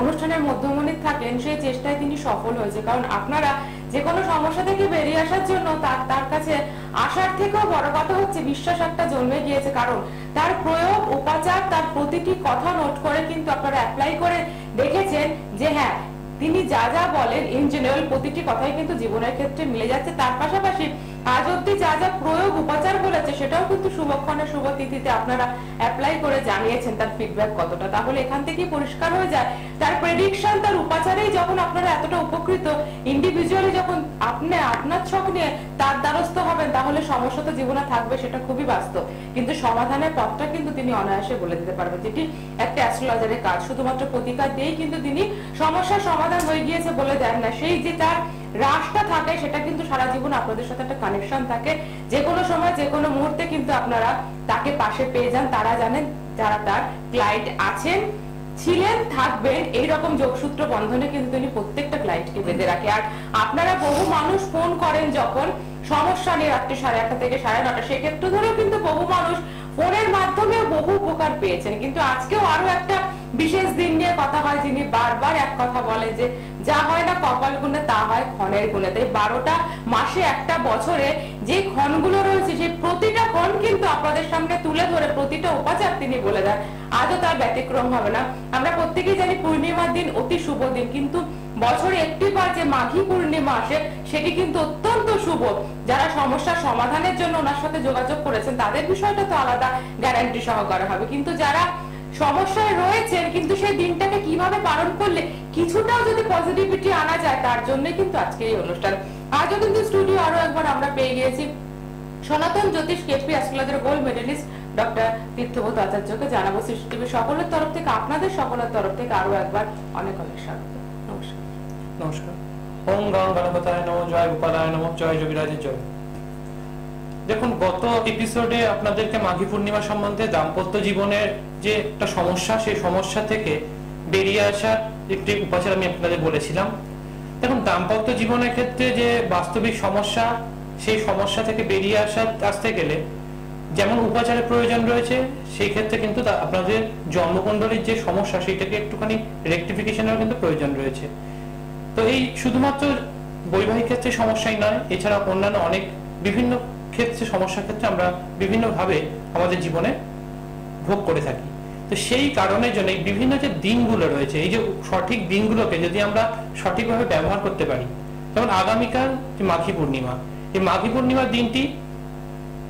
অনুষ্ঠানের মধ্যমণি থাকেন, সেই চেষ্টায় তিনি সফল হয়েছে। কারণ আপনারা যে কোনো সমস্যা থেকে বেরিয়ে আসার জন্য তার তার কাছে আসার থেকেও বড় কথা হচ্ছে বিশ্বাস একটা জন্মে গিয়েছে। কারণ তার প্রয়োগ উপাচার তার প্রতিটি কথা নোট করে কিন্তু আপনারা অ্যাপ্লাই করে দেখেছেন যে হ্যাঁ তিনি যা যা বলেন ইন জেনারেল প্রতিটি কথাই কিন্তু জীবনের ক্ষেত্রে মিলে যাচ্ছে। তার পাশাপাশি আজ অব্দি যা যা প্রয়োগ, উপাচার বলেছে, সেটাও কিন্তু শুভক্ষণের শুভ তিথিতে আপনারা অ্যাপ্লাই করে জানিয়েছেন তার ফিডব্যাক কতটা। তাহলে এখান থেকেই পরিষ্কার হয়ে যায়, তার প্রেডিকশন তার উপাচারেই যখন আপনারা এতটা উপকৃত ইন্ডিভিজুয়ালি যখন আপনি আপনার ছক নিয়ে তার দ্বারস্থ হবেন, তাহলে সমস্যা তো জীবনে থাকবে, সেটা খুবই বাস্তব। কিন্তু সমাধানের পথটা কিন্তু তিনি অনায়াসে বলে দিতে পারবেন। যেটি একটা অ্যাস্ট্রোলজারের কাজ, শুধুমাত্র প্রতিকার দিয়েই কিন্তু তিনি সমস্যার হয়ে গিয়েছে বলে দেন না। সেই যে তার রাশটা থাকে, সেটা কিন্তু সারা জীবন আপনাদের সাথে একটা কানেকশন থাকে। যে কোনো সময়, যে কোনো মুহূর্তে কিন্তু আপনারা তাকে পাশে পেয়ে যান। তারা জানেন যারা তার ক্লায়েন্ট আছেন, ছিলেন, থাকবেন, এইরকম যোগসূত্র বন্ধনে কিন্তু তিনি প্রত্যেকটা ক্লায়েন্টকে বেঁধে রাখে। আর আপনারা বহু মানুষ ফোন করেন যখন সমস্যা নিয়ে রাত্রি সাড়ে আটটা থেকে সাড়ে নটা, সেক্ষেত্রে ধরেও কিন্তু বহু মানুষ ফোনের মাধ্যমে বহু উপকার পেয়েছেন। কিন্তু আজকেও আরও একটা বিশেষ দিন নিয়ে কথা হয় যিনি বারবার এক কথা বলে যে, যা হয় না কপাল গুণে তা হয় ক্ষণের গুণে তাই বারোটা মাসে একটা বছরে যে ক্ষণগুলো রয়েছে, সেই প্রতিটা ক্ষণ কিন্তু আপনাদের সামনে তুলে ধরে প্রতিটা উপাচার তিনি বলে দেন। আজও তার ব্যতিক্রম হবে না। আমরা প্রত্যেকেই জানি পূর্ণিমার দিন অতি শুভ দিন, কিন্তু বছরে একটি বার যে মাঘী পূর্ণিমা আসে, সেটি কিন্তু অত্যন্ত শুভ। যারা সমস্যার সমাধানের জন্য ওনার সাথে যোগাযোগ করেছেন, তাদের বিষয়টা তো আলাদা। গ্যারান্টি সহকারে হবে। কিন্তু যারা সমস্যায় রয়েছেন, কিন্তু সেই দিনটাকে কীভাবে পালন করলে কিছুটাও যদি পজিটিভিটি আনা যায়, তার জন্য কিন্তু আজকে এই অনুষ্ঠান। আজও কিন্তু স্টুডিও আরও একবার আমরা পেয়ে গিয়েছি। Sanatan Jyotish KP astrologer gold medallist doctor Tirthabodh আচার্যকে জানাব সৃষ্টি সকলের তরফ থেকে, আপনাদের সকলের তরফ থেকে আরও একবার অনেক অনেক স্বাগত। নমস্কার। নমস্কার। ওম গণ গণপতায় নম জয় গোপালায় নম, জয় যোগীরাজের জয়। দেখুন, গত এপিসোডে আপনাদেরকে মাঘী পূর্ণিমা সম্বন্ধে দাম্পত্য জীবনের যে একটা সমস্যা, সেই সমস্যা থেকে বেরিয়ে আসার একটি উপাচার আমি আপনাদের বলেছিলাম। দেখুন, দাম্পত্য জীবনের ক্ষেত্রে যে বাস্তবিক সমস্যা, সেই সমস্যা থেকে বেরিয়ে আসার আসতে গেলে যেমন উপাচারের প্রয়োজন রয়েছে, সেই ক্ষেত্রে কিন্তু আপনাদের জন্মকুণ্ডলীর যে সমস্যা সেটাকে একটুখানি রেকটিফিকেশনের কিন্তু প্রয়োজন রয়েছে। তো এই শুধুমাত্র বৈবাহিক ক্ষেত্রে সমস্যাই নয়, এছাড়া অন্যান্য অনেক বিভিন্ন ক্ষেত্রে, সমস্যার ক্ষেত্রে আমরা বিভিন্নভাবে আমাদের জীবনে ভোগ করে থাকি। তো সেই কারণের জন্য বিভিন্ন যে দিনগুলো রয়েছে, এই যে সঠিক দিনগুলোকে যদি আমরা সঠিকভাবে ব্যবহার করতে পারি, যেমন আগামীকাল যে মাঘী পূর্ণিমা, এই মাঘী পূর্ণিমার দিনটি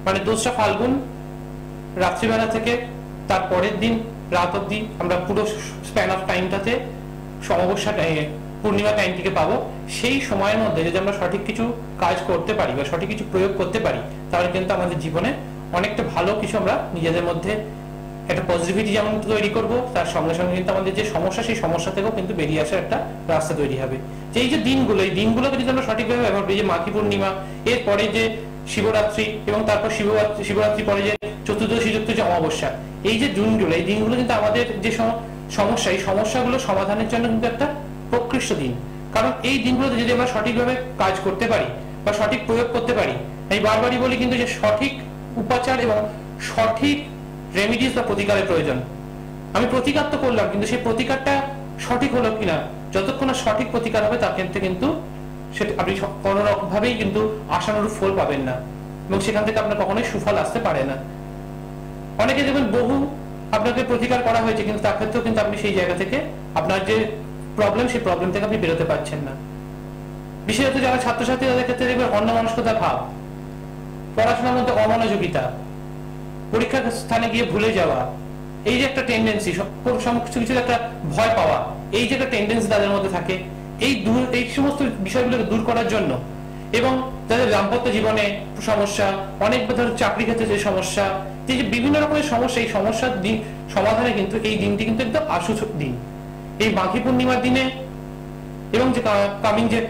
মানে দোসরা ফাল্গুন রাত্রিবেলা থেকে তার পরের দিন রাত অব্দি আমরা পুরো স্প্যান অফ টাইমটাতে অমাবস্যা পূর্ণিমা টাইমটিকে পাবো, সেই সময়ের মধ্যে যদি আমরা সঠিক কিছু কাজ করতে পারি বা সঠিক কিছু প্রয়োগ করতে পারি, তাহলে কিন্তু আমাদের জীবনে অনেকটা ভালো কিছু আমরা নিজেদের মধ্যে একটা পজিটিভিটি যেমন তৈরি করব, তার সঙ্গে সঙ্গে কিন্তু আমাদের যে সমস্যা, সেই সমস্যা থেকেও কিন্তু বেরিয়ে আসার একটা রাস্তা তৈরি হবে। যে এই যে দিনগুলো, এই দিনগুলোকে যদি আমরা সঠিকভাবে ব্যবহার করি, যে মাঘী পূর্ণিমা এরপরে যে শিবরাত্রি এবং তারপর শিবরাত্রি শিবরাত্রি পরে যে চতুর্দশী যুক্ত যে অমাবস্যা, এই যে দিনগুলো এই দিনগুলো কিন্তু আমাদের যে সম- সমস্যা, এই সমস্যাগুলো সমাধানের জন্য কিন্তু একটা প্রকৃষ্ট দিন। কারণ এই দিনগুলোতে যদি আমরা সঠিকভাবে কাজ করতে পারি বা সঠিক প্রয়োগ করতে পারি, আমি বারবারই বলি কিন্তু যে সঠিক উপাচার এবং সঠিক রেমিডিস বা প্রতিকারের প্রয়োজন। আমি প্রতিকার তো করলাম, কিন্তু সেই প্রতিকারটা সঠিক হলো কিনা, যতক্ষণ না সঠিক প্রতিকার হবে, তার ক্ষেত্রে কিন্তু সেটা আপনি কোনো রকম ভাবেই কিন্তু আশানুরূপ ফল পাবেন না। এবং সেখান থেকে আপনার কখনোই সুফল আসতে পারে না। অনেকে দেখবেন বহু আপনাকে প্রতিকার করা হয়েছে, কিন্তু তার ক্ষেত্রেও কিন্তু আপনি সেই জায়গা থেকে আপনার যে প্রবলেম সেই প্রবলেম থেকে আপনি বেরোতে পারছেন না। বিশেষত যারা ছাত্রছাত্রী তাদের ক্ষেত্রে দেখবেন অন্য মানসিকতা ভাব, পড়াশোনার মধ্যে অমনোযোগিতা, পরীক্ষার স্থানে গিয়ে ভুলে যাওয়া, এই যে একটা টেন্ডেন্সি কিছু কিছু একটা ভয় পাওয়া, এই যে একটা টেন্ডেন্সি তাদের মধ্যে থাকে, এই দূর এই সমস্ত বিষয়গুলোকে দূর করার জন্য এবং তাদের দাম্পত্য জীবনে সমস্যা, অনেক ধর চাকরি ক্ষেত্রে যে সমস্যা যে বিভিন্ন রকমের সমস্যা, এই সমস্যার দিন সমাধানে কিন্তু এই দিনটি কিন্তু একদম আশুচ দিন। এই মাঘী পূর্ণিমার দিনে এবং যে কামিং যে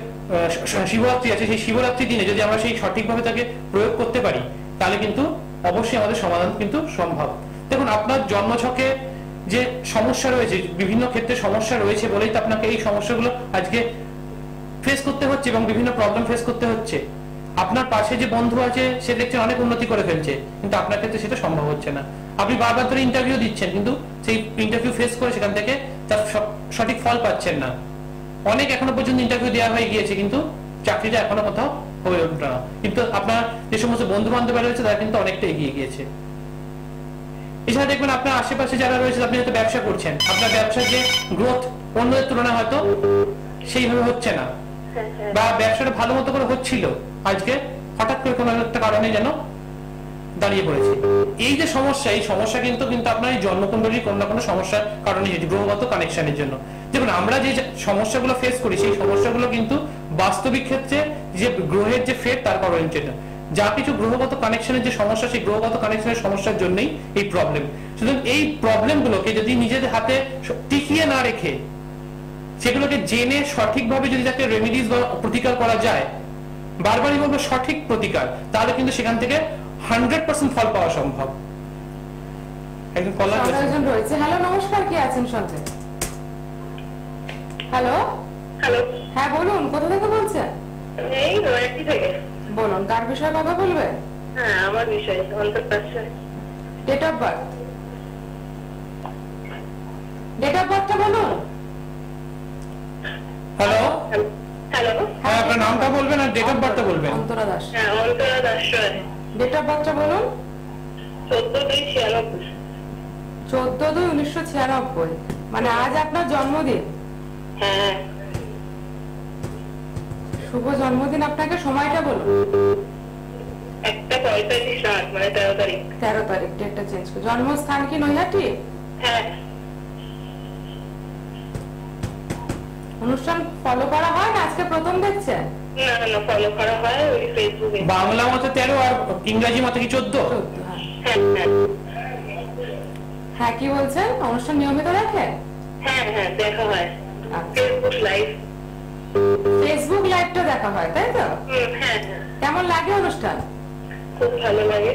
শিবরাত্রি আছে, সেই শিবরাত্রি দিনে যদি আমরা সেই সঠিকভাবে তাকে প্রয়োগ করতে পারি, তাহলে কিন্তু অবশ্যই আমাদের সমাধান কিন্তু সম্ভব। দেখুন, আপনার জন্মছকে যে সমস্যা রয়েছে, বিভিন্ন ক্ষেত্রে সমস্যা রয়েছে বলেই তো আপনাকে এই সমস্যাগুলো আজকে ফেস করতে হচ্ছে এবং বিভিন্ন প্রবলেম ফেস করতে হচ্ছে। আপনার পাশে যে বন্ধু আছে, সে দেখছেন অনেক উন্নতি করে ফেলছে, কিন্তু আপনার ক্ষেত্রে সেটা সম্ভব হচ্ছে না। আপনি বারবার ধরে ইন্টারভিউ দিচ্ছেন, কিন্তু সেই ইন্টারভিউ ফেস করে সেখান থেকে তার সঠিক ফল পাচ্ছেন না। অনেক এখনও পর্যন্ত ইন্টারভিউ দেওয়া হয়ে গিয়েছে কিন্তু চাকরিটা এখনও কোথাও হয়ে উঠল না। কিন্তু আপনার যে সমস্ত বন্ধু বান্ধব রয়েছে তারা কিন্তু অনেকটা এগিয়ে গিয়েছে। এছাড়া দেখবেন আপনার আশেপাশে যারা রয়েছে আপনি হয়তো ব্যবসা করছেন। আপনার ব্যবসার যে গ্রোথ অন্যদের তুলনায় হয়তো সেইভাবে হচ্ছে না। হ্যাঁ হ্যাঁ। বা ব্যবসাটা ভালো মতো করে হচ্ছিল। আজকে হঠাৎ করে কোনো একটা কারণে যেন দাঁড়িয়ে পড়েছে। এই যে সমস্যা, এই সমস্যা কিন্তু কিন্তু আপনার এই জন্মকুণ্ডলীর কোনো না কোনো সমস্যার কারণে যেটি গ্রহগত কানেকশনের জন্য। দেখুন, আমরা যে সমস্যাগুলো ফেস করি, সেই সমস্যাগুলো কিন্তু বাস্তবিক ক্ষেত্রে যে গ্রহের যে ফেট তার কারণে না যা কিছু গ্রহগত কানেকশনের যে সমস্যা, সেই গ্রহগত কানেকশনের সমস্যার জন্যই এই প্রবলেম সুতরাং এই প্রবলেমগুলোকে যদি নিজেদের হাতে টিকিয়ে না রেখে, সেগুলোকে জেনে সঠিকভাবে যদি তাকে রেমিডিস বা প্রতিকার করা যায়, বারবারই বলব সঠিক প্রতিকার, তাহলে কিন্তু সেখান থেকে হান্ড্রেড পার্সেন্ট ফল পাওয়া সম্ভব। একজন কলার রয়েছে। হ্যালো নমস্কার কে আছেন সঙ্গে হ্যালো? হ্যালো। হ্যাঁ বলুন কোথা থেকে বলছেন? এই নয়াটি থেকে। বলুন কার বিষয়ে কথা বলবে? হ্যাঁ আমার বিষয় অন্তর্পাশে date of birth date of বার্থটা বলুন। হ্যালো? হ্যালো? হ্যাঁ আপনার নামটা বলবেন আর ডেট অফ বার্থটা বলবেন। অন্তরা দাস। হ্যাঁ অন্তরা দাস ডেট অফ বার্থটা বলুন? চোদ্দ দুই উনিশশো ছিয়ানব্বই। মানে আজ আপনার জন্মদিন। হ্যাঁ শুভ জন্মদিন আপনাকে সময়টা বলুন। একটা পঁয়তাল্লিশ রাত মানে তেরো তারিখ। তেরো তারিখ ডেটটা চেঞ্জ করে। জন্মস্থান কি নৈহাটি? হ্যাঁ। অনুষ্ঠান ফলো করা হয় না? আজকে প্রথম দেখছেন? না না ফলো করা হয় ওই ফেসবুকে বাংলা মতে তেরো আর ইংরাজি মতে কি চোদ্দ? হ্যাঁ হ্যাঁ। হ্যাঁ হ্যাঁ কি বলছেন? অনুষ্ঠান নিয়মিত দেখেন? হ্যাঁ হ্যাঁ দেখা হয়। আচ্ছা। ফেসবুক লাইভ ফেসবুক লাইভটা দেখা হয় তাই তো? হ্যাঁ হ্যাঁ। কেমন লাগে অনুষ্ঠান? খুব ভালো লাগে।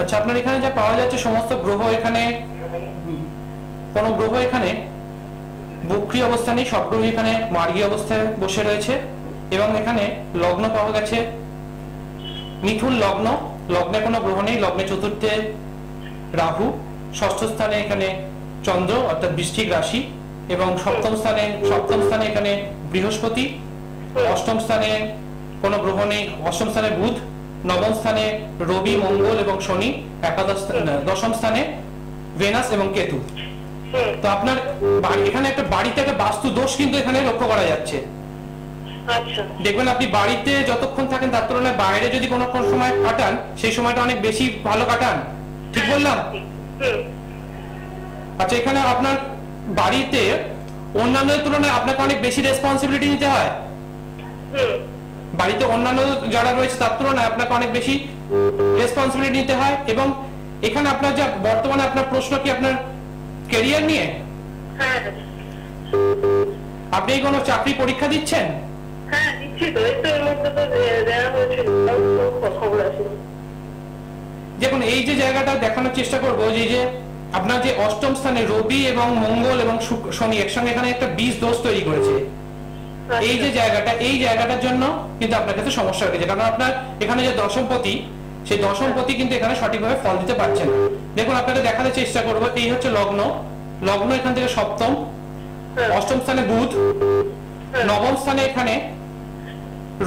আচ্ছা আপনার এখানে যা পাওয়া যাচ্ছে, সমস্ত গ্রহ এখানে, কোন গ্রহ এখানে বক্রি অবস্থানে সব গ্রহ এখানে মার্গী অবস্থায় বসে রয়েছে। এবং এখানে লগ্ন পাওয়া গেছে, মিথুন লগ্ন, লগ্নে কোনো গ্রহ নেই, লগ্নে চতুর্থে রাহু, ষষ্ঠ স্থানে এখানে চন্দ্র, অর্থাৎ বৃশ্চিক রাশি, এবং সপ্তম স্থানে সপ্তম স্থানে এখানে বৃহস্পতি, অষ্টম স্থানে কোনো গ্রহ নেই, অষ্টম স্থানে বুধ নবম স্থানে রবি মঙ্গল এবং শনি একাদশ স্থানে- দশম স্থানে ভেনাস এবং কেতু। তো আপনার এখানে একটা বাড়িতে একটা বাস্তু দোষ কিন্তু এখানে লক্ষ্য করা যাচ্ছে। আচ্ছা। দেখবেন আপনি বাড়িতে যতক্ষণ থাকেন তার তুলনায় বাইরে যদি কোনো কোনো সময় কাটান সেই সময়টা অনেক বেশি ভালো কাটান। ঠিক বললাম? আচ্ছা এখানে আপনার বাড়িতে অন্যান্যদের তুলনায় আপনাকে অনেক বেশি রেসপন্সিবিলিটি নিতে হয়। বাড়িতে অন্যান্য যারা রয়েছে তার তুলনায় আপনাকে অনেক বেশি রেসপন্সিবিলিটি নিতে হয় এবং এখানে আপনার যা বর্তমানে আপনার প্রশ্ন কি আপনার ক্যারিয়ার নিয়ে? হ্যাঁ। আপনি কোনো চাকরি পরীক্ষা দিচ্ছেন? হ্যাঁ দেখুন এই যে জায়গাটা দেখানোর চেষ্টা করব যে যে আপনার যে অষ্টম স্থানে রবি এবং মঙ্গল এবং শনি একসঙ্গে এখানে একটা বীজ দোষ তৈরি করেছে। এই যে জায়গাটা এই জায়গাটার জন্য কিন্তু আপনার কাছে সমস্যা হয়ে গেছে। কারণ আপনার এখানে যে দশমপতি সেই দশমপতি কিন্তু এখানে সঠিকভাবে ফল দিতে পারছে না। দেখুন আপনাকে দেখাতে চেষ্টা করব। এই হচ্ছে লগ্ন। লগ্ন এখান থেকে সপ্তম। অষ্টম স্থানে বুধ। নবম স্থানে এখানে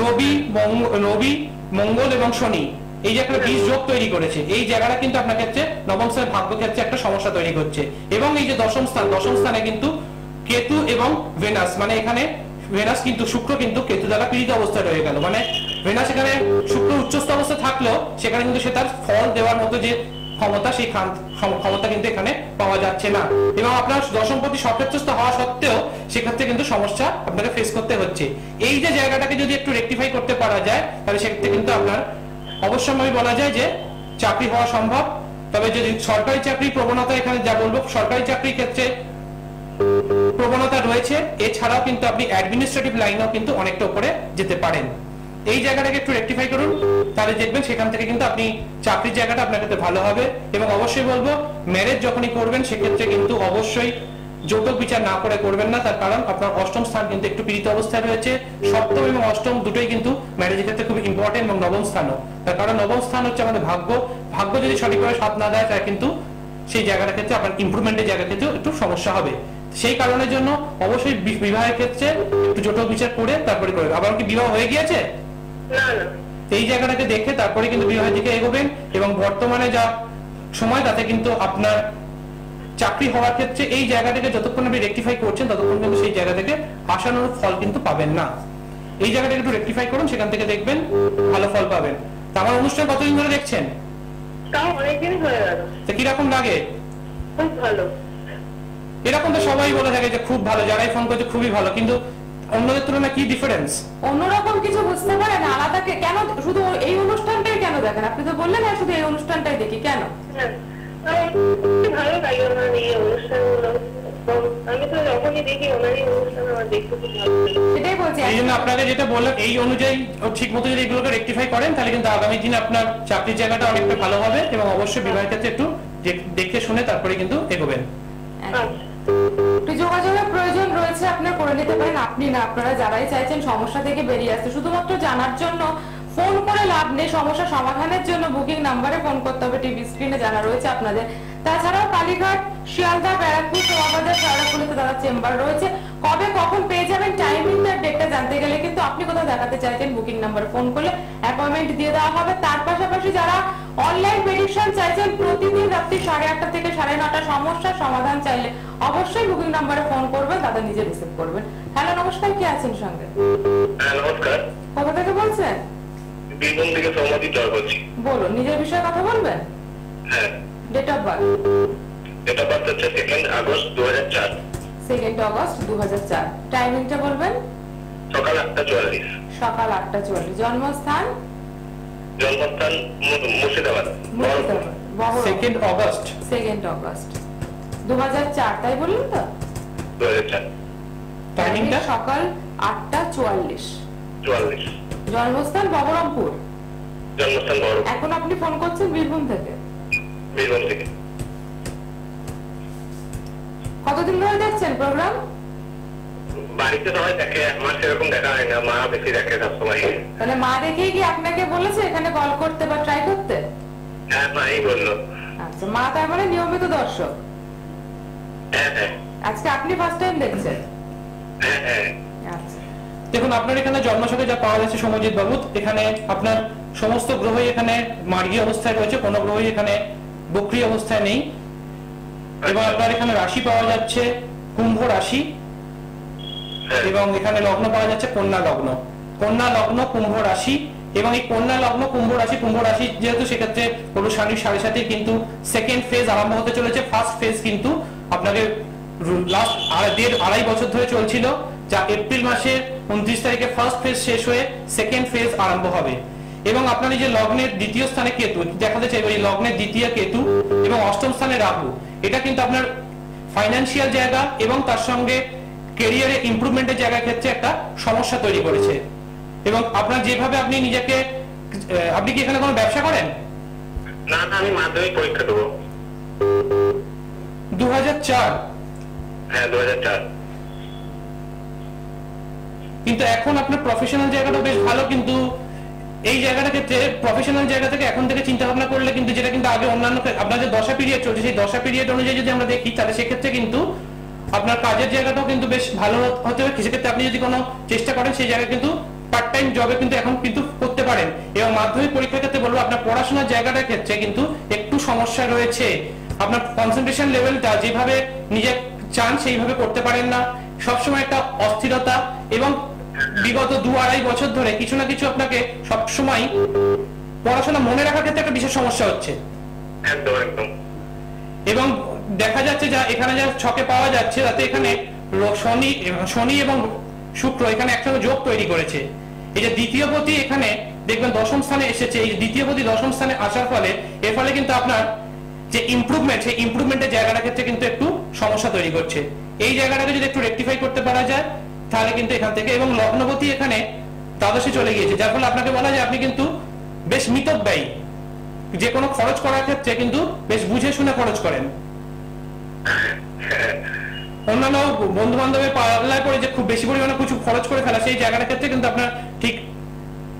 রবি রবি মঙ্গল এবং শনি। এই যে একটা বীজ যোগ তৈরি করেছে এই জায়গাটা কিন্তু আপনার ক্ষেত্রে নবম স্থানের ভাগ্য ক্ষেত্রে একটা সমস্যা তৈরি করছে। এবং এই যে দশম স্থান দশম স্থানে কিন্তু কেতু এবং ভেনাস মানে এখানে ভেনাস কিন্তু শুক্র কিন্তু কেতু দ্বারা পীড়িত অবস্থায় রয়ে গেল। মানে ভেনাস এখানে শুক্র উচ্চস্থ অবস্থা থাকলেও সেখানে কিন্তু সে তার ফল দেওয়ার মতো যে ক্ষমতা, সেই ক্ষমতা কিন্তু এখানে পাওয়া যাচ্ছে না। এবং আপনার দশমপতি সক্ষেত্রস্থ হওয়া সত্ত্বেও সেক্ষেত্রে কিন্তু সমস্যা আপনাকে ফেস করতে হচ্ছে। এই যে জায়গাটাকে যদি একটু রেকটিফাই করতে পারা যায়, তাহলে সেক্ষেত্রে কিন্তু আপনার অবশ্যই বলা যায় যে চাকরি হওয়া সম্ভব। তবে যদি সরকারি চাকরি প্রবণতা এখানে যা বলব, সরকারি চাকরির ক্ষেত্রে প্রবণতা রয়েছে। এছাড়াও কিন্তু আপনি অ্যাডমিনিস্ট্রেটিভ লাইনেও কিন্তু অনেকটা উপরে যেতে পারেন। এই জায়গাটাকে একটু রেকটিফাই করুন। তাহলে দেখবেন সেখান থেকে কিন্তু আপনি চাকরির জায়গাটা আপনার ক্ষেত্রে ভালো হবে এবং অবশ্যই বলব ম্যারেজ যখনই করবেন, সেক্ষেত্রে কিন্তু অবশ্যই যৌতুক বিচার না করে করবেন না। তার কারণ আপনার অষ্টম স্থান কিন্তু একটু পীড়িত অবস্থায় রয়েছে। সপ্তম এবং অষ্টম দুটোই কিন্তু ম্যারেজের ক্ষেত্রে খুব ইম্পর্টেন্ট এবং নবম স্থানও। তার কারণ নবম স্থান হচ্ছে আমাদের ভাগ্য। ভাগ্য যদি সঠিকভাবে সাথ না দেয়, তাহলে কিন্তু সেই জায়গাটার ক্ষেত্রে আপনার ইমপ্রুভমেন্টের জায়গা ক্ষেত্রে একটু সমস্যা হবে। সেই কারণের জন্য অবশ্যই বিবাহের ক্ষেত্রে একটু জটিল বিচার করে তারপরে করবে আবার কি বিবাহ হয়ে গিয়েছে? এই জায়গাটাকে দেখে তারপরে কিন্তু বিবাহের দিকে এগোবেন এবং বর্তমানে যা সময় তাতে কিন্তু আপনার চাকরি হওয়ার ক্ষেত্রে এই জায়গাটাকে যতক্ষণ আপনি রেকটিফাই করছেন ততক্ষণ কিন্তু সেই জায়গা থেকে আশানুরূপ ফল কিন্তু পাবেন না। এই জায়গাটাকে একটু রেকটিফাই করুন সেখান থেকে দেখবেন ভালো ফল পাবেন। তা আমার অনুষ্ঠান কতদিন ধরে দেখছেন? তাও অনেকদিন হয়ে গেল। তা কীরকম লাগে? খুব ভালো। এরকম তো সবাই বলে থাকে যে খুব ভালো যারাই ফোন করছে খুবই ভালো কিন্তু অন্যদের তুলনায় কি ডিফারেন্স অন্যরকম কিছু বুঝতে পারেন আলাদা কে- কেন শুধু এই অনুষ্ঠানটাই কেন দেখেন? আপনি তো বললেন হ্যাঁ শুধু এই অনুষ্ঠানটাই দেখি কেন? হ্যাঁ আমার ভালো লাগে ওনার এই অনুষ্ঠানগুলো। আমি তো যখনই দেখি ওনারই অনুষ্ঠান আমার দেখতে খুব ভালো লাগে। সেটাই বলছি এই জন্য আপনাকে যেটা বললাম এই অনুযায়ী ঠিক মতো যদি এগুলোকে রেকটিফাই করেন তাহলে কিন্তু আগামী দিনে আপনার চাকরির জায়গাটা অনেকটা ভালো হবে এবং অবশ্যই বিবাহের ক্ষেত্রে একটু দেখ- দেখে শুনে তারপরে কিন্তু এগোবেন। আচ্ছা। যোগাযোগের প্রয়োজন রয়েছে আপনার করে নিতে পারেন। আপনি না, আপনারা যারাই চাইছেন সমস্যা থেকে বেরিয়ে আসতে। শুধুমাত্র জানার জন্য ফোন করে লাভ নেই, সমস্যা সমাধানের জন্য বুকিং নাম্বারে ফোন করতে হবে। টিভি স্ক্রিনে জানা রয়েছে আপনাদের। তাছাড়াও কালীঘাট শিয়ালদা ব্যারাকপুর সোমাবাজার সারাপুলিতে দাদা চেম্বার রয়েছে। কবে কখন পেয়ে যাবেন টাইমিং আর ডেটটা জানতে গেলে কিন্তু আপনি কোথাও দেখাতে চাইছেন বুকিং নাম্বার ফোন করলে অ্যাপয়েন্টমেন্ট দিয়ে দেওয়া হবে। তার পাশাপাশি যারা অনলাইন মেডিসিন চাইছেন প্রতিদিন রাত্রি সাড়ে আটটা থেকে সাড়ে নটা সমস্যার সমাধান চাইলে অবশ্যই বুকিং নাম্বারে ফোন করবেন দাদা নিজে রিসিভ করবেন। হ্যালো নমস্কার কে আছেন সঙ্গে? হ্যাঁ নমস্কার। কোথা থেকে বলছেন? বীরভূম থেকে জয় বলছি বলুন নিজের বিষয়ে কথা বলবেন? হ্যাঁ। ডেট অফ বার্থ এটা বার্থ হচ্ছে সেকেন্ড আগস্ট দু হাজার চার সেকেন্ড অগস্ট টাইমিংটা বলবেন? সকাল আটটা চুয়াল্লিশ। সকাল আটটা চুয়াল্লিশ। জন্মস্থান? জন্মস্থান Murshidabad. Murshidabad. Baharampur. Second August second August দু তাই বললেন তো? দু হাজার চার টাইমিংটা সকাল আটটা চুয়াল্লিশ। চুয়াল্লিশ। জন্মস্থান বহরমপুর? জন্মস্থান বড় এখন আপনি ফোন করছেন বীরভূম থেকে। থেকে। কতদিন ধরে দেখছেন প্রোগ্রাম বাড়িতে সবাই দেখে আমার সেরকম দেখা হয় না। মা বেশি দেখে সবসময়। মা দেখেই কি আপনাকে বলেছে এখানে কল করতে বা ট্রাই করতে? হ্যাঁ মাই বলল। আচ্ছা মা তার মানে নিয়মিত দর্শক। হ্যাঁ হ্যাঁ। আজকে আপনি ফার্স্ট টাইম দেখছেন? হ্যাঁ হ্যাঁ। আচ্ছা। দেখুন আপনার এখানে জন্মছকে যা পাওয়া যাচ্ছে সমজিৎ বাবু এখানে আপনার সমস্ত গ্রহই এখানে মার্গী অবস্থায় রয়েছে। কোনো গ্রহই এখানে বক্রি অবস্থায় নেই। এবং আপনার এখানে রাশি পাওয়া যাচ্ছে কুম্ভ রাশি। হ্যাঁ। এবং এখানে লগ্ন পাওয়া যাচ্ছে কন্যা লগ্ন। কন্যা লগ্ন কুম্ভ রাশি। এবং এই কন্যা লগ্ন কুম্ভ রাশি কুম্ভ রাশি যেহেতু সেক্ষেত্রে হলো শনির সাড়ে সাথে কিন্তু সেকেন্ড ফেজ আরম্ভ হতে চলেছে ফার্স্ট ফেজ কিন্তু আপনাকে লাস্ট দেড় আড়াই বছর ধরে চলছিল যা এপ্রিল মাসের উনত্রিশ তারিখে ফার্স্ট ফেজ শেষ হয়ে সেকেন্ড ফেজ আরম্ভ হবে। এবং আপনার এই যে লগ্নের দ্বিতীয় স্থানে কেতু দেখাতে চাইব এই লগ্নের দ্বিতীয় কেতু এবং অষ্টম স্থানে রাহু এটা কিন্তু আপনার ফাইন্যান্সিয়াল জায়গা এবং তার সঙ্গে কেরিয়ারে ইমপ্রুভমেন্টের জায়গার ক্ষেত্রে একটা সমস্যা তৈরি করেছে। এবং আপনার যেভাবে আপনি নিজেকে আপনি কি এখানে কোনো ব্যবসা করেন? না না আমি মাধ্যমিক পরীক্ষা দেবো। দুহাজার চার? হ্যাঁ দু হাজার চার। কিন্তু এখন আপনার প্রফেশনাল জায়গাটা বেশ ভালো কিন্তু এই জায়গাটা ক্ষেত্রে প্রফেশনাল জায়গা থেকে এখন থেকে চিন্তা ভাবনা করলে কিন্তু যেটা কিন্তু আগে অন্যান্য আপনার যে দশা পিরিয়ড চলছে, সেই দশা পিরিয়ড অনুযায়ী যদি আমরা দেখি, তাহলে সেক্ষেত্রে কিন্তু আপনার কাজের জায়গাটাও কিন্তু বেশ ভালো হতে হবে সেক্ষেত্রে আপনি যদি কোনো চেষ্টা করেন, সেই জায়গায় কিন্তু পার্ট টাইম জবে কিন্তু এখন কিন্তু করতে পারেন। এবং মাধ্যমিক পরীক্ষার ক্ষেত্রে বলব, আপনার পড়াশোনার জায়গাটার ক্ষেত্রে কিন্তু একটু সমস্যা রয়েছে। আপনার কনসেন্ট্রেশন লেভেলটা যেভাবে নিজে চান, সেইভাবে করতে পারেন না। সবসময় একটা অস্থিরতা এবং বিগত দু আড়াই বছর ধরে কিছু না কিছু আপনাকে সবসময় পড়াশোনা মনে রাখার ক্ষেত্রে একটা বিশেষ সমস্যা হচ্ছে। এবং দেখা যাচ্ছে যা এখানে যা ছকে পাওয়া যাচ্ছে তাতে এখানে শনি শনি এবং শুক্র এখানে একসঙ্গে যোগ তৈরি করেছে। এই যে দ্বিতীয় পতি এখানে দেখবেন দশম স্থানে এসেছে। এই দ্বিতীয় পতি দশম স্থানে আসার ফলে এর ফলে কিন্তু আপনার যে ইমপ্রুভমেন্ট সেই ইমপ্রুভমেন্টের জায়গাটা ক্ষেত্রে কিন্তু একটু সমস্যা তৈরি করছে। এই জায়গাটাকে যদি একটু রেকটিফাই করতে পারা যায় তাহলে কিন্তু এখান থেকে এবং লগ্নপতি এখানে দ্বাদশে চলে গিয়েছে। যার ফলে আপনাকে বলা যায় আপনি কিন্তু বেশ মিতব্যয়ী। যে কোনো খরচ করার ক্ষেত্রে কিন্তু বেশ বুঝে শুনে খরচ করেন। অন্যান্য বন্ধু বান্ধবের পাল্লায় করে যে খুব বেশি পরিমাণে কিছু খরচ করে ফেলা, সেই জায়গাটার ক্ষেত্রে কিন্তু আপনার ঠিক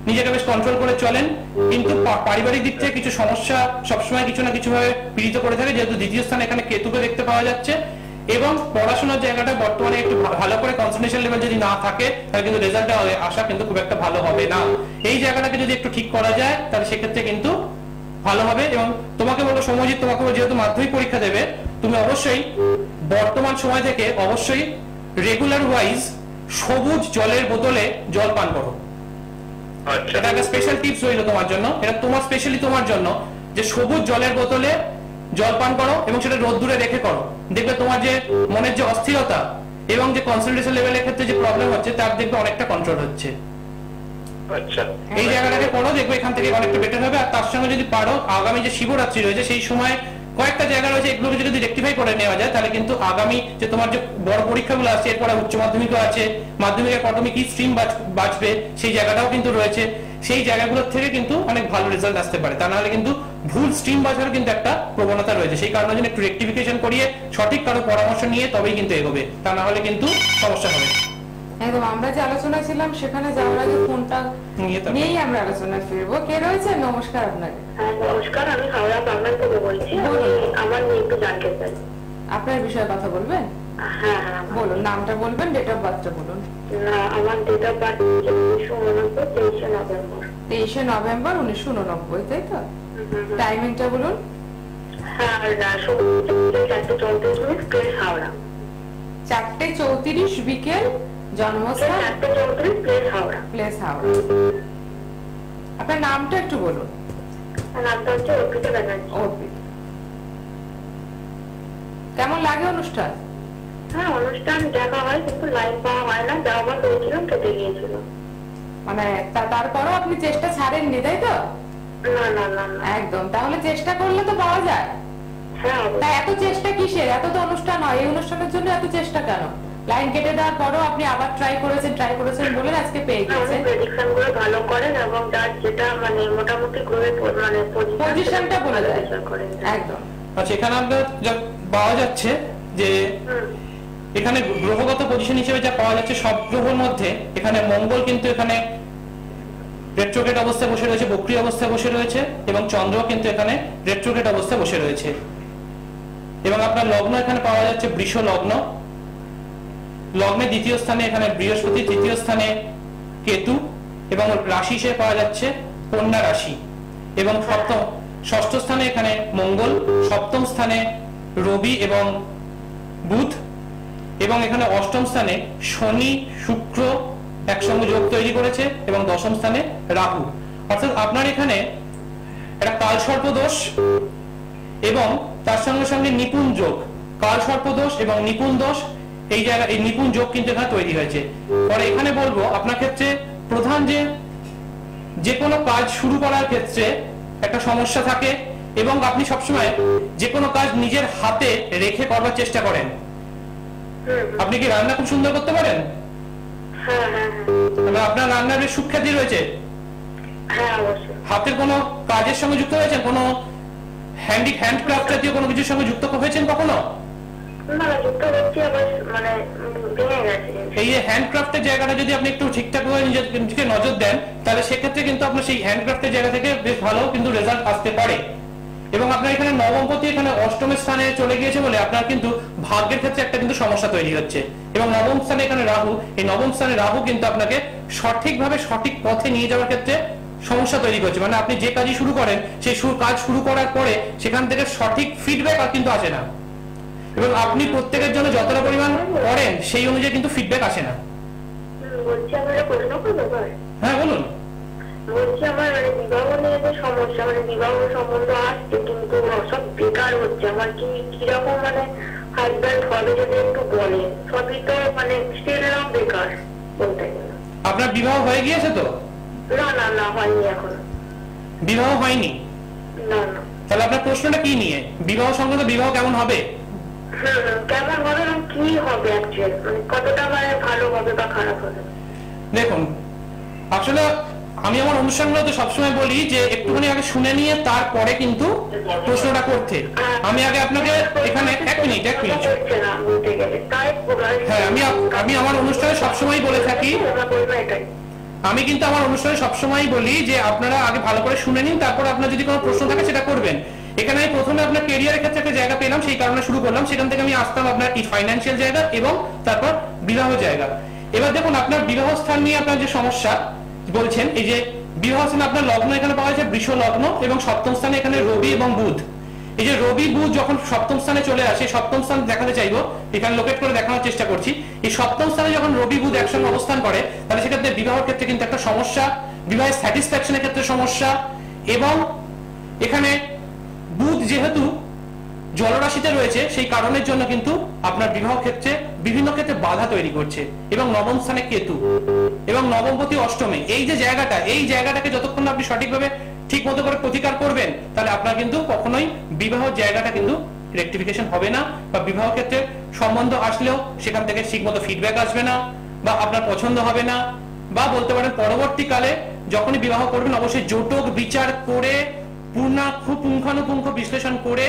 নিজেকে বেশ কন্ট্রোল করে চলেন। কিন্তু পারিবারিক দিক থেকে কিছু সমস্যা সবসময় কিছু না কিছু ভাবে পীড়িত করে থাকে। যেহেতু দ্বিতীয় স্থানে এখানে কেতুকে দেখতে পাওয়া যাচ্ছে। এবং পড়াশোনার জায়গাটা বর্তমানে একটু ভালো করে কনসেন্ট্রেশন লেভেল যদি না থাকে তাহলে কিন্তু রেজাল্টটা আসা কিন্তু খুব একটা ভালো হবে না। এই জায়গাটাকে যদি একটু ঠিক করা যায় তাহলে সেক্ষেত্রে কিন্তু ভালো হবে এবং তোমাকে বলব সমজিৎ তোমাকে যেহেতু মাধ্যমিক পরীক্ষা দেবে তুমি অবশ্যই বর্তমান সময় থেকে অবশ্যই রেগুলার ওয়াইজ সবুজ জলের বোতলে জল পান করো। আচ্ছা। এটা একটা স্পেশাল টিপস রইল তোমার জন্য। এটা তোমার স্পেশালি তোমার জন্য যে সবুজ জলের বোতলে জল পান করো এবং সেটা রোদ্দুরে রেখে করো। দেখবে তোমার যে মনের যে অস্থিরতা এবং যে কনসেন্ট্রেশন লেভেলের ক্ষেত্রে যে প্রবলেম হচ্ছে তার দেখবে অনেকটা কন্ট্রোল হচ্ছে। আচ্ছা। এই জায়গাটাকে করো দেখবে এখান থেকে অনেকটা বেটার হবে। আর তার সঙ্গে যদি পারো আগামী যে শিবরাত্রি রয়েছে সেই সময় কয়েকটা জায়গা রয়েছে এগুলোকে যদি রেক্টিফাই করে নেওয়া যায় তাহলে কিন্তু আগামী যে তোমার যে বড় পরীক্ষাগুলো আছে এরপরে উচ্চ মাধ্যমিকও আছে মাধ্যমিকের পর কি স্ট্রিম বাঁচবে সেই জায়গাটাও কিন্তু রয়েছে। সেই জায়গাগুলোর থেকে কিন্তু অনেক ভালো রেজাল্ট আসতে পারে। তা নাহলে কিন্তু ভুল স্ট্রিম বাছার কিন্তু একটা প্রবণতা রয়েছে। সেই কারণে জন্য একটু রেক্টিফিকেশন করিয়ে সঠিক কারও পরামর্শ নিয়ে তবেই কিন্তু এগোবে। তা না হলে কিন্তু সমস্যা হবে। একদম আমরা যে আলোচনায় ছিলাম সেখানে যাওয়ার আগে ফোনটা নিয়েই আমরা আলোচনায় ফিরবো। কে রয়েছে? নমস্কার আপনাকে হ্যাঁ নমস্কার আমি হাওড়া বাংলার থেকে বলছি। আমার নিয়ে একটু জানতে চাই। আপনার বিষয়ে কথা বলবেন? বলুন নামটা বলবেন ডেট অফ বার্থটা বলুন। আমার ডেট অফ বার্থ উনিশশো উননব্বই তেইশে নভেম্বর। তেইশে নভেম্বর উনিশশো উননব্বই তাই তো? টাইমিংটা বলুন। হ্যাঁ চারটে চৌত্রিশ বিকেল জন্মস্থান? প্লেস হাওড়া। আপনার নামটা একটু বলুন। নামটা হচ্ছে অর্পিতা ব্যানার্জি। কেমন লাগে অনুষ্ঠান? হ্যাঁ অনুষ্ঠান দেখা হয় কিন্তু লাইন পাওয়া হয় না যাওয়া বন্ধ হয়েছিলাম কেটে গিয়েছিল। মানে তারপরও আপনি চেষ্টা ছাড়েননি তাই তো? না না না না। একদম তাহলে চেষ্টা করলে তো পাওয়া যায়। হ্যাঁ তা এত চেষ্টা কিসের? এত তো অনুষ্ঠান হয় এই অনুষ্ঠানের জন্য এত চেষ্টা কেন? লাইন কেটে দেওয়ার পরও আপনি আবার ট্রাই করেছেন ট্রাই করেছেন বলে আজকে পেয়ে উনি গেছেন প্রেডিকশনগুলো ভালো করেন এবং যার যেটা মানে মোটামুটি গ্রহে মানে পজিশনটা বলে দেয় করেন। একদম। আচ্ছা এখানে আমরা যা পাওয়া যাচ্ছে যে হুম, এখানে গ্রহগত পজিশন হিসেবে যা পাওয়া যাচ্ছে সব গ্রহর মধ্যে, এখানে মঙ্গল কিন্তু এখানে রেট্রোগেট অবস্থায় বসে রয়েছে, বক্রি অবস্থায় বসে রয়েছে, এবং চন্দ্র কিন্তু এখানে রেট্রোগেট অবস্থায় বসে রয়েছে। এবং আপনার লগ্ন এখানে পাওয়া যাচ্ছে বৃষ লগ্ন। লগ্নে দ্বিতীয় স্থানে এখানে বৃহস্পতি, তৃতীয় স্থানে কেতু, এবং রাশি হিসেবে পাওয়া যাচ্ছে কন্যা রাশি। এবং সপ্তম, ষষ্ঠ স্থানে এখানে মঙ্গল, সপ্তম স্থানে রবি এবং বুধ। এবং এখানে অষ্টম স্থানে শনি, শুক্র একসঙ্গে যোগ তৈরি করেছে এবং দশম স্থানে রাহু। অর্থাৎ আপনার এখানে একটা কাল সর্পদোষ এবং তার সঙ্গে সঙ্গে নিপুণ যোগ। কাল সর্পদোষ এবং নিপুণ দোষ, এই জায়গা এই নিপুণ যোগ কিন্তু এখানে তৈরি হয়েছে। পরে এখানে বলব, আপনার ক্ষেত্রে প্রধান যে যে কোনো কাজ শুরু করার ক্ষেত্রে একটা সমস্যা থাকে এবং আপনি সবসময় যে কোনো কাজ নিজের হাতে রেখে করবার চেষ্টা করেন। আপনি কি রান্না খুব সুন্দর করতে পারেন? হ্যাঁ হ্যাঁ আপনার রান্নার বেশ সুখ্যাতি রয়েছে। হ্যাঁ হ্যাঁ হাতের কোনো কাজের সঙ্গে যুক্ত হয়েছেন? কোনো হ্যান্ডি হ্যান্ডক্রাফট জাতীয় কোনো কিছুর সঙ্গে যুক্ত হয়েছেন কখনো? মানে এই যে হ্যান্ডক্রাফটের জায়গাটা যদি আপনি একটু ঠিকঠাক ভাবে নিজের নিজেকে নজর দেন তাহলে সেক্ষেত্রে কিন্তু আপনার সেই হ্যান্ডক্রাফটের জায়গা থেকে বেশ ভালো কিন্তু রেজাল্ট আসতে পারে। এবং আপনার এখানে নবমপতি এখানে অষ্টমের স্থানে চলে গিয়েছে বলে আপনার কিন্তু ভাগ্যের ক্ষেত্রে একটা কিন্তু সমস্যা তৈরি হচ্ছে। এবং নবম স্থানে এখানে রাহু এই নবম স্থানে রাহু কিন্তু আপনাকে সঠিকভাবে সঠিক পথে নিয়ে যাওয়ার ক্ষেত্রে সমস্যা তৈরি করছে। মানে আপনি যে কাজই শুরু করেন সেই কাজ শুরু করার পরে সেখান থেকে সঠিক ফিডব্যাক আর কিন্তু আসে না। এবং আপনি প্রত্যেকের জন্য যতটা পরিমাণ করেন সেই অনুযায়ী কিন্তু ফিডব্যাক আসে না। হ্যাঁ বলুন। বলছি আমার মানে বিবাহ নিয়ে যে সমস্যা মানে বিবাহ সম্বন্ধ আসছে কিন্তু সব বেকার হচ্ছে। আমার কি কীরকম মানে হাজব্যান্ড হবে যদি একটু বলে? সবই তো মানে স্টিল বেকার বলতে গেলে। আপনার বিবাহ হয়ে গিয়েছে তো? না না না হয়নি এখনও। বিবাহ হয়নি? না না। তাহলে আপনার প্রশ্নটা কি নিয়ে? বিবাহ সংক্রান্ত বিবাহ কেমন হবে? কেমন হবে না কি হবে অ্যাকচুয়ালি মানে কতটা মানে ভালো হবে বা খারাপ হবে? দেখুন আসলে আমি আমার অনুষ্ঠানগুলোতে সবসময় বলি যে একটুখানি আগে শুনে নিয়ে তারপরে কিন্তু প্রশ্নটা করতে। আমি আগে আপনাকে এখানে এক মিনিট এক মিনিট। হ্যাঁ আমি আমি আমার অনুষ্ঠানে সবসময় বলে থাকি। আমি কিন্তু আমার অনুষ্ঠানে সবসময় বলি যে আপনারা আগে ভালো করে শুনে নিন, তারপর আপনার যদি কোনো প্রশ্ন থাকে সেটা করবেন। এখানে আমি প্রথমে আপনার কেরিয়ারের ক্ষেত্রে একটা জায়গা পেলাম, সেই কারণে শুরু করলাম। সেখান থেকে আমি আসতাম আপনার কি ফাইন্যান্সিয়াল জায়গা এবং তারপর বিবাহ জায়গা। এবার দেখুন, আপনার বিবাহ স্থান নিয়ে আপনার যে সমস্যা বলছেন, এই যে বিবাহ স্থানে আপনার লগ্ন এখানে পাওয়া যায় বৃষ লগ্ন এবং সপ্তম স্থানে এখানে রবি এবং বুধ। এই যে রবি, বুধ যখন সপ্তম স্থানে চলে আসে, সপ্তম স্থান দেখাতে চাইব, এখানে লোকেট করে দেখানোর চেষ্টা করছি। এই সপ্তম স্থানে যখন রবি, বুধ একসঙ্গে অবস্থান করে, তাহলে সেক্ষেত্রে বিবাহের ক্ষেত্রে কিন্তু একটা সমস্যা, বিবাহের স্যাটিসফ্যাকশনের ক্ষেত্রে সমস্যা এবং এখানে বুধ যেহেতু জলরাশিতে রয়েছে, সেই কারণের জন্য কিন্তু আপনার বিবাহ ক্ষেত্রে বিভিন্ন ক্ষেত্রে বাধা তৈরি করছে। এবং নবম স্থানে কেতু। এবং নবমপতি অষ্টমে। এই যে জায়গাটা, এই জায়গাটাকে যতক্ষণ আপনি সঠিকভাবে ঠিক মতো করে প্রতিকার করবেন, তাহলে আপনার কিন্তু কখনোই বিবাহ জায়গাটা কিন্তু রেক্টিফিকেশন হবে না বা বিবাহ ক্ষেত্রে সম্বন্ধ আসলেও সেখান থেকে ঠিক মতো ফিডব্যাক আসবে না বা আপনার পছন্দ হবে না। বা বলতে পারেন পরবর্তীকালে যখনই বিবাহ করবেন, অবশ্যই জোটক বিচার করে পূর্ণাঙ্গ পুঙ্খানুপুঙ্খ বিশ্লেষণ করে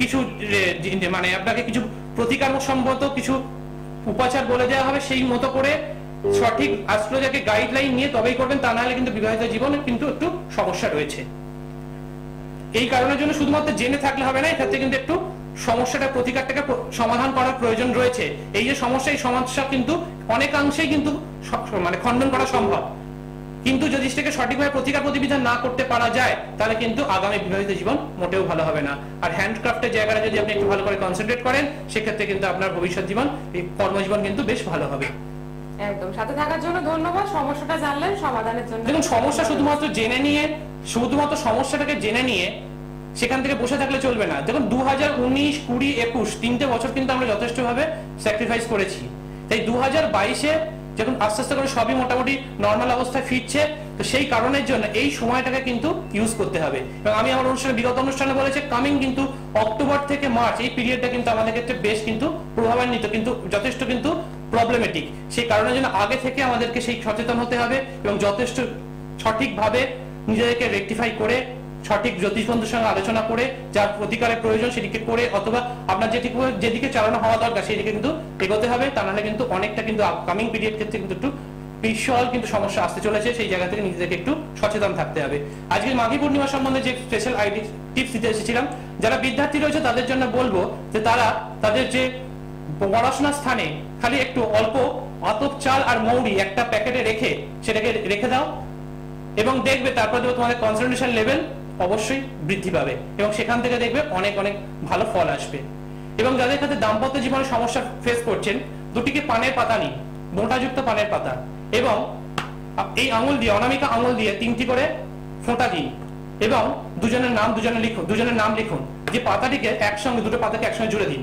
কিছু মানে আপনাকে কিছু প্রতিকার সম্মত কিছু উপাচার বলে দেওয়া হবে সেই মতো করে সঠিক অ্যাস্ট্রোলজাকে গাইডলাইন নিয়ে তবেই করবেন, তা নাহলে কিন্তু বিবাহিত জীবনে কিন্তু একটু সমস্যা রয়েছে। এই কারণের জন্য শুধুমাত্র জেনে থাকলে হবে না, এক্ষেত্রে কিন্তু একটু সমস্যাটা, প্রতিকারটাকে সমাধান করার প্রয়োজন রয়েছে। এই যে সমস্যা, এই সমস্যা কিন্তু অনেকাংশেই কিন্তু মানে খণ্ডন করা সম্ভব। কিন্তু যদি সেটাকে সঠিকভাবে প্রতিকার প্রতিবিধান না করতে পারা যায় তাহলে কিন্তু আগামী বিবাহিত জীবন মোটেও ভালো হবে না। আর হ্যান্ডক্রাফটের জায়গাটা যদি আপনি একটু ভালো করে কনসেন্ট্রেট করেন সেক্ষেত্রে কিন্তু আপনার ভবিষ্যৎ জীবন এই কর্মজীবন কিন্তু বেশ ভালো হবে। একদম। সাথে থাকার জন্য ধন্যবাদ। সমস্যাটা জানলেন সমাধানের জন্য দেখুন সমস্যা শুধুমাত্র জেনে নিয়ে শুধুমাত্র সমস্যাটাকে জেনে নিয়ে সেখান থেকে বসে থাকলে চলবে না। দেখুন দু হাজার উনিশ কুড়ি একুশ তিনটে বছর কিন্তু আমরা যথেষ্টভাবে স্যাক্রিফাইস করেছি। তাই দু হাজার বাইশে যখন আস্তে আস্তে করে সবই মোটামুটি নর্মাল অবস্থায় ফিরছে, তো সেই কারণের জন্য এই সময়টাকে কিন্তু ইউজ করতে হবে। এবং আমি আমার অনুষ্ঠানে বিগত অনুষ্ঠানে বলেছি কামিং কিন্তু অক্টোবর থেকে মার্চ, এই পিরিয়ডটা কিন্তু আমাদের ক্ষেত্রে বেশ কিন্তু প্রভাবান্বিত, কিন্তু যথেষ্ট কিন্তু প্রবলেমেটিক সেই কারণের জন্য আগে থেকে আমাদেরকে সেই সচেতন হতে হবে এবং যথেষ্ট সঠিকভাবে নিজেদেরকে রেকটিফাই করে সঠিক জ্যোতিষ বন্ধুর সঙ্গে আলোচনা করে, যার প্রতিকারের প্রয়োজন সেদিকে করে, অথবা আপনার যেদিকে যেদিকে চালানো হওয়া দরকার সেদিকে কিন্তু এগোতে হবে। তা নাহলে কিন্তু অনেকটা কিন্তু আপকামিং পিরিয়ড ক্ষেত্রে কিন্তু একটু বিশাল কিন্তু সমস্যা আসতে চলেছে। সেই জায়গা থেকে নিজেদেরকে একটু সচেতন থাকতে হবে। আজকে মাঘী পূর্ণিমা সম্বন্ধে যে স্পেশাল আইডি টিপস দিতে এসেছিলাম, যারা বিদ্যার্থী রয়েছে তাদের জন্য বলব যে তারা তাদের যে পড়াশোনার স্থানে খালি একটু অল্প আতপ চাল আর মৌরি একটা প্যাকেটে রেখে সেটাকে রেখে দাও এবং দেখবে তারপর তোমাদের কনসেন্ট্রেশন লেভেল অবশ্যই বৃদ্ধি পাবে এবং সেখান থেকে দেখবে অনেক অনেক ভালো ফল আসবে। এবং যাদের ক্ষেত্রে দাম্পত্য জীবনে সমস্যা ফেস করছেন, দুটিকে পানের পাতা নিন, মোটাযুক্ত পানের পাতা। এবং এই আঙুল দিয়ে, অনামিকা আঙুল দিয়ে তিনটি করে ফোঁটা দিন। এবং দুজনের নাম দুজনে লিখুন, দুজনের নাম লিখুন। যে পাতাটিকে একসঙ্গে, দুটো পাতাকে একসঙ্গে জুড়ে দিন।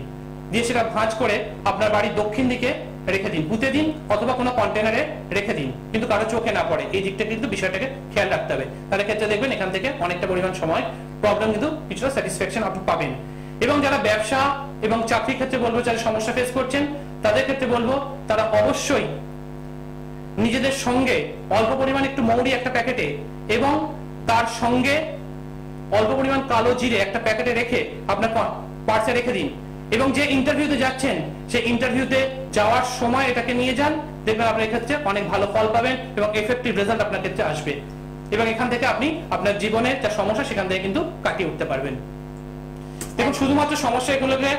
দিয়ে সেটা ভাঁজ করে আপনার বাড়ির দক্ষিণ দিকে রেখে দিন, পুঁতে দিন, অথবা কোনো কন্টেনারে রেখে দিন। কিন্তু কারও চোখে না পড়ে। এই দিকটা কিন্তু বিষয়টাকে খেয়াল রাখতে হবে। তাহলে ক্ষেত্রে দেখবেন এখান থেকে অনেকটা পরিমাণ সময় প্রবলেম কিন্তু কিছুটা স্যাটিসফ্যাকশন আপনি পাবেন। এবং যারা ব্যবসা এবং চাকরির ক্ষেত্রে বলব, যারা সমস্যা ফেস করছেন, তাদের ক্ষেত্রে বলব, তারা অবশ্যই নিজেদের সঙ্গে অল্প পরিমাণ একটু মৌরি একটা প্যাকেটে এবং তার সঙ্গে অল্প পরিমাণ কালো জিরে একটা প্যাকেটে রেখে আপনার পার্সে রেখে দিন। এবং যে ইন্টারভিউতে যাচ্ছেন, সেই ইন্টারভিউতে যাওয়ার সময় এটাকে নিয়ে যান, দেখবেন আপনার এক্ষেত্রে অনেক ভালো ফল পাবেন এবং এফেক্টিভ রেজাল্ট আপনার ক্ষেত্রে আসবে। এবং এখান থেকে আপনি আপনার জীবনের যা সমস্যা, সেখান থেকে কিন্তু কাটিয়ে উঠতে পারবেন। দেখুন, শুধুমাত্র সমস্যা এগুলোকে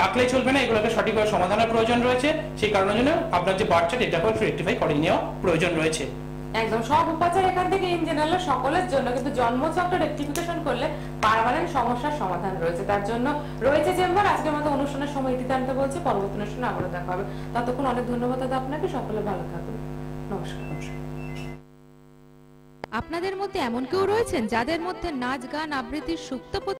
রাখলেই চলবে না, এগুলোকে সঠিকভাবে সমাধানের প্রয়োজন রয়েছে। সেই কারণের জন্য আপনার যে বার্থ চার্ট এটাকে রেক্টিফাই করে নেওয়া প্রয়োজন রয়েছে। একদম সব উপাচার এখান থেকে ইন জেনারেল সকলের জন্য, কিন্তু জন্মচক্র রেক্টিফিকেশন করলে পারমানেন্ট সমস্যার সমাধান রয়েছে। তার জন্য রয়েছে চেম্বার আজকের মতো অনুষ্ঠানের সময় ইতি বলছি, পরবর্তী অনুষ্ঠানে আবারও দেখা হবে। ততক্ষণ অনেক ধন্যবাদ দাদা আপনাকে, সকলে ভালো থাকুন। নমস্কার। আপনাদের মধ্যে এমন কেউ রয়েছেন যাদের মধ্যে নাচ, গান, আবৃত্তির সুপ্ত